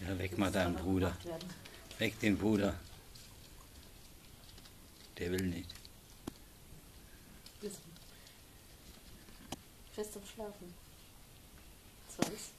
Ja, weg mal deinen Bruder. Weg den Bruder. Der will nicht. Fest am Schlafen. Was war das?